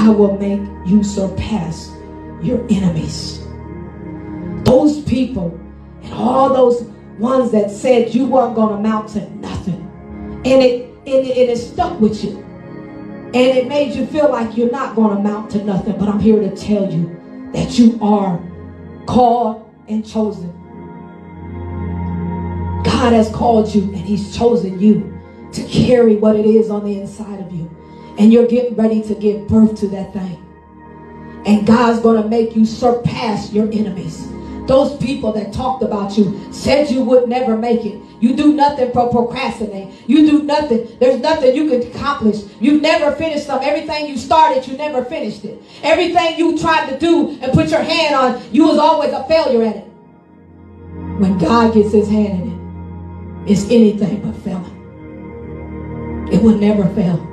God will make you surpass your enemies. Those people and all those ones that said you weren't going to amount to nothing. And it, and it, it stuck with you. And it made you feel like you're not going to amount to nothing. But I'm here to tell you that you are called and chosen. God has called you and he's chosen you to carry what it is on the inside of you. And you're getting ready to give birth to that thing. And God's going to make you surpass your enemies. Those people that talked about you said you would never make it. You do nothing for procrastinate. You do nothing. There's nothing you can accomplish. You've never finished something. Everything you started, you never finished it. Everything you tried to do and put your hand on, you was always a failure at it. When God gets his hand in it, it's anything but failing. It will never fail.